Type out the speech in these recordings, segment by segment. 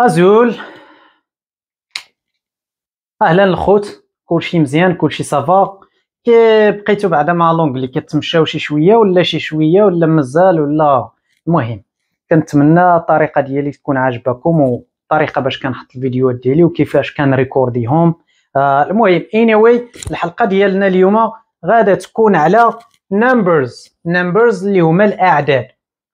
أزول. أهلا الخوت. كلشي مزيان كلشي صافا. كي بقيتو بعدا مع لونجلي كتمشاو شي شوية ولا شي شوية ولا مازال ولا المهم. كنتمنى الطريقة ديالي تكون عاجباكم والطريقة باش كنحط الفيديوهات ديالي وكيفاش كنريكورديهم. آه المهم anyway الحلقة ديالنا اليوم غادا تكون على numbers. numbers اللي هما الأعداد.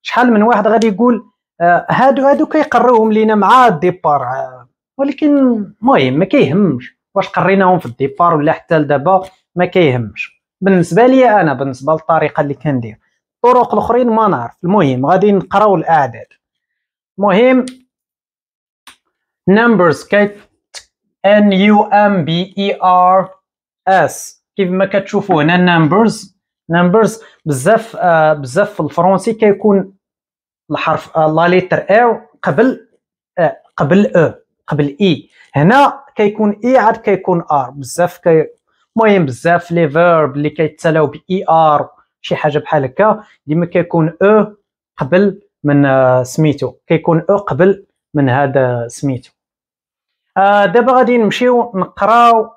شحال من واحد غادي يقول هادو هادو كيقريوهم لينا مع ال départ آه ولكن المهم ما كيهمش. واش قريناهم في ال départ ولا حتى لدابا ما كيهمش. بالنسبة لي أنا بالنسبة للطريقة اللي كندير. الطرق الاخرين ما نعرف. المهم غادي نقراو الأعداد. المهم numbers كي N U M B E R S كيف ما كتشوفوا هنا numbers. Numbers بزاف آه بزاف في الفرنسي كيكون الحرف آه لا ليتر أو قبل آه قبل أو قبل اي هنا كيكون اي عاد كيكون ار بزاف كي المهم بزاف لي فيرب اللي كيتسالاو باي ار شي حاجة بحال هكا. ديما كيكون أو قبل من آه سميتو. كيكون أو قبل من هذا سميتو. دابا غادي نمشيو نقراو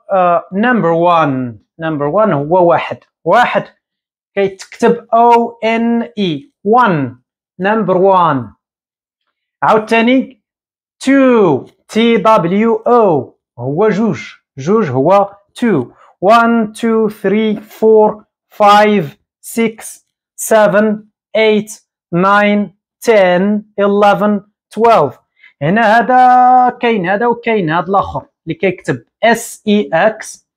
number 1 number 1 هو واحد. واحد كيتكتب O N E 1 number 1 عاوتاني 2 T W O هو جوج جوج هو 2 1 2 3 4 5 6 7 8 9 10 11 12 هنا هذا كاين هذا وكاين هذا الآخر اللي كيكتب S I X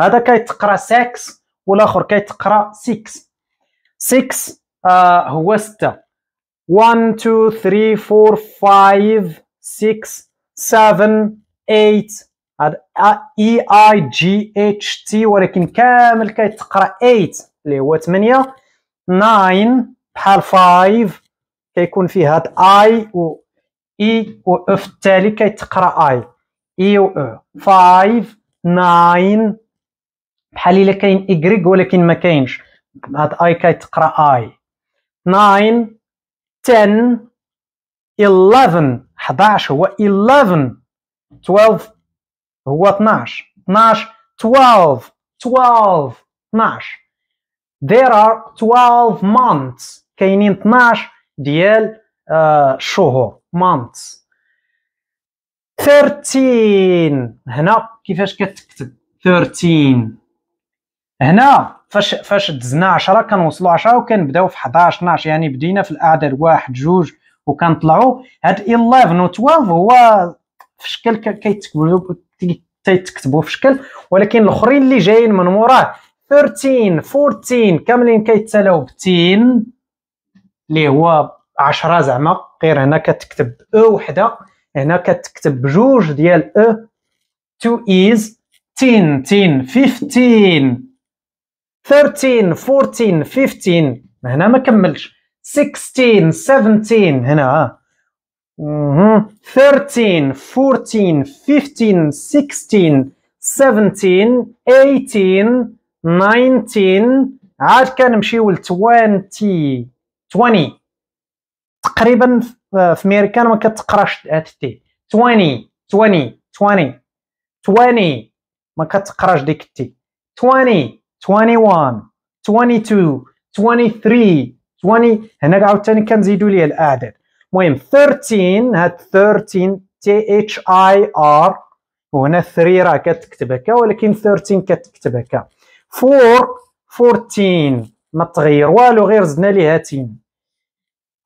هذا كيتقرا 6 والآخر كيتقرا 6 6 آه هو 6 1 2 3 4 5 6 7 8 هذا اي اي جي اتش تي ولكن كامل كيتقرأ 8 اللي هو 8 9 بحال 5 كيكون فيه هاد اي و اي و أو في التالي كيتقرأ اي اي و أو 5 9 بحال إلا كاين ايكغيك ولكن ما كاينش. هاد اي كيتقرأ اي 9 10 11 11 هو 11 12 هو 12 12 12 12 12 there are 12 months. كاينين 12 ديال الشهور uh, months. 13 هنا كيفاش كتكتب؟ 13 هنا فاش فاش دزنا 10 كنوصلوا 10 وكنبداو في 11 12 يعني بدينا في الأعداد واحد جوج وكنطلعوا هاد 11 و 12 هو في شكل كيتكتبوا تيتكتبوا في شكل ولكن الأخرين اللي جايين من وراه 13 14 كاملين كيتسالاو ب 10 اللي هو 10 زعما. غير هنا كتكتب أو وحدة هنا كتكتب بجوج ديال أو 2 ايز 10 10 15 13 14 15 هنا ما كملش. 16 17 هنا. 13 14 15 16 17 18 19 عاد كنمشيو ل 20 20 تقريبا في امريكان ما كتقراش هاد التي 20 20 20 20 ما كتقراش ديك التي 20 21 22 23 20 هنا عاوتاني كنزيدو ليه الاعداد المهم 13 هاد 13 T H I R وهنا 3 راه كتكتب هكا ولكن 13 كتكتب هكا. 4 14 ما تغير والو غير زدنا ليها teen.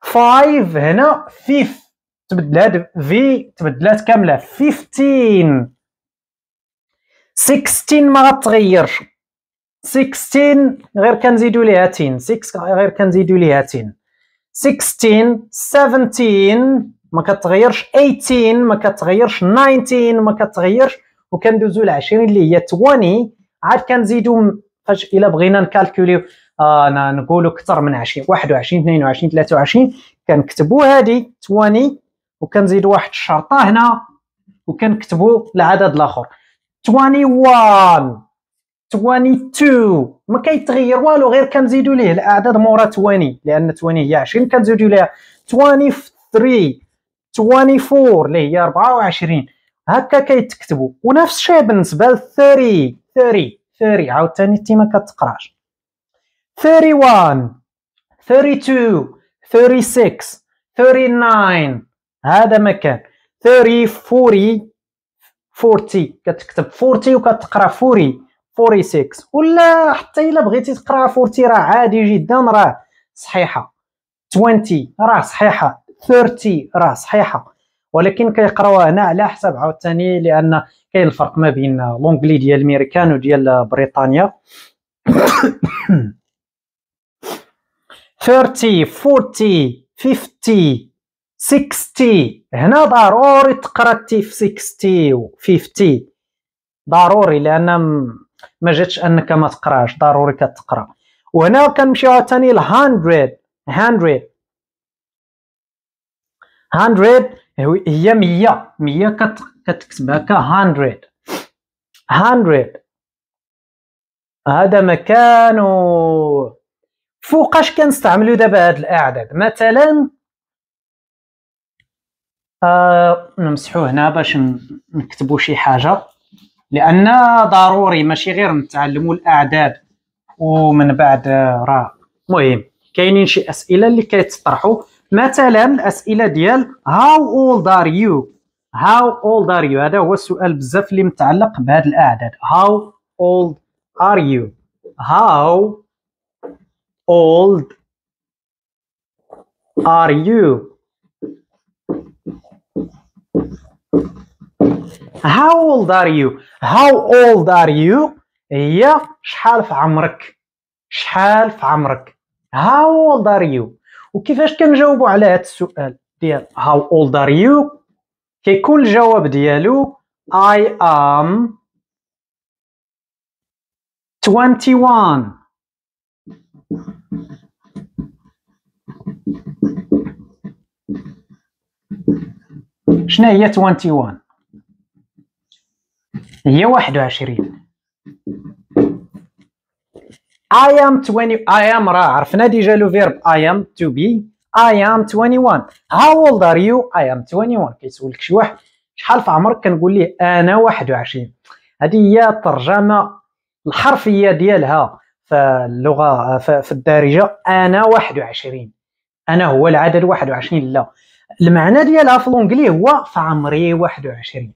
5 هنا 5 تبدلات في تبدلات كاملة. 15 16 ما غتغيرش. 16 غير كنزيدو ليها 10 6 غير كنزيدو ليها 10 16 17 ما كتغيرش. 18 ما كتغيرش. 19 ما كتغيرش. وكندوزو ل 20 اللي هي 20 عاد كنزيدو فاش إلا بغينا نكالكوليو آه نقولوا أكثر من 20 21 22 23 كنكتبوا هذه 20 وكنزيدوا واحد الشرطة هنا. وكنكتبوا العدد الآخر. 21 22 ما كيتغير والو غير كنزيدوا ليه الأعداد مورا 20 لأن 20 هي 20 كنزيدوا ليها 23 24 اللي هي 24 هكا كيتكتبوا ونفس الشيء بالنسبة ل 30 30 30 عاوتاني انت ما كتقراش. 31 32 36 39 هذا مكان 30 40 40 كتكتب 40 وكتقرأ 40 46 ولا حتى إلا بغيتي تقرا 40 راه عادي جدا راه صحيحة. 20 راه صحيحة. 30 راه صحيحة. ولكن كيقراوها هنا على حساب عاوتاني لأن كاين الفرق ما بين لونجلي ديال الميريكان وديال بريطانيا. 30 40 50 60 هنا ضروري تقرا تي في 60 و 50 ضروري لأن ما جاتش أنك ما تقراش ضروري كتقرأ. وهنا كنمشيو عاوتاني ل 100 100 100 هي 100 100 كتكتب هكا 100 100 هذا مكان و فوقاش كنستعملوا دابا هاد الأعداد؟ مثلا آه نمسحو هنا باش نكتبوا شي حاجة. لأن ضروري ماشي غير نتعلموا الأعداد. ومن بعد راه. مهم كاينين شي أسئلة اللي كيتطرحوا مثلا الأسئلة ديال how old are you how old are you هذا هو السؤال بزاف اللي متعلق بهاد الأعداد. how old are you how old are you how old are you? How old are you? هي شحال في عمرك؟ شحال في عمرك؟ How old are you? وكيفاش كنجاوبوا على هذا السؤال ديال how old are you? كيكون الجواب ديالو I am 21 شنو هي 21 هي 21 I am 20 I am راه عرفنا déjà le verbe I am to be. I am 21 How old are you? I am 21 كيسولك شي واحد. شحال في عمرك كنقول ليه أنا 21 هذه هي الترجمة الحرفية ديالها في اللغة في الدارجة أنا 21 أنا هو العدد 21 لا. المعنى ديالها في لونجلي هو في عمري 21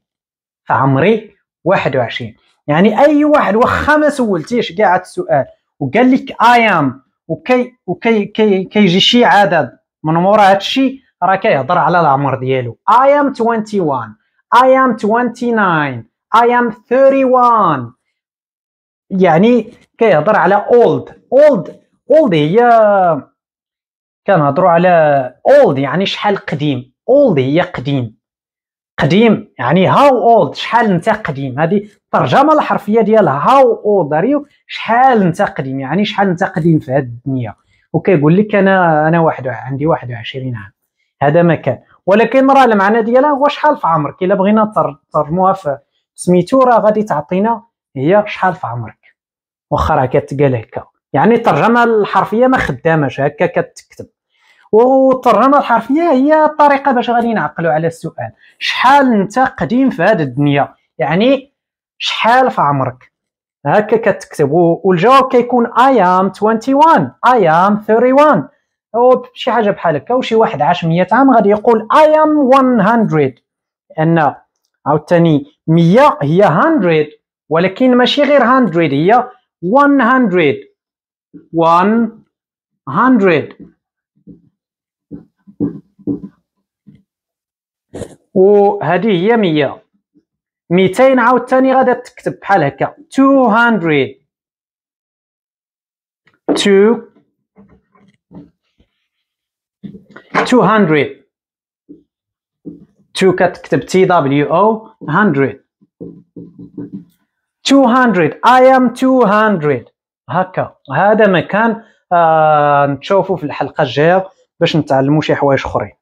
في عمري 21 يعني أي واحد واخا ما سولتيش كاع السؤال وقال لك اي ام وكي وكي كي كيجي شي عدد من مورا هادشي راه كيهضر على العمر ديالو. I am 21 I am 29 I am 31 يعني كيهضر على old old old هي كنهضروا على old يعني شحال قديم. old هي قديم. قديم يعني how old شحال انت قديم؟ هذه الترجمة الحرفية ديالها old are you شحال انت قديم؟ يعني شحال انت قديم في هذه الدنيا؟ وكيقول لك أنا أنا واحد عندي 21 عام. هذا ما كان. ولكن راه المعنى ديالها هو شحال في عمرك؟ إلا بغينا نترجموها في سميتو راه غادي تعطينا هي شحال في عمرك. واخا راه كتقال هكا. يعني الترجمة الحرفية ما خداماش هكا كتكتب. والترجمه الحرفية هي الطريقة باش غادي نعقلوا على السؤال. شحال انت قديم في هذه الدنيا؟ يعني شحال في عمرك؟ هكا كتكتب. والجواب كيكون I am 21 I am 31 أو شي حاجة بحال هكا. وشي واحد عاش 100 عام غادي يقول I am 100 لأن عاوتاني 100 هي 100 ولكن ماشي غير 100 هي 100 100 وهذه هي 100 200 عاوتاني غادا تكتب بحال هكا. 200 2 200 2 كتكتب تي دبليو أو 100 200 I am 200 هكا. هذا مكان آه نتشوفوا في الحلقة الجاية باش نتعلموا شي حوايج أخرين.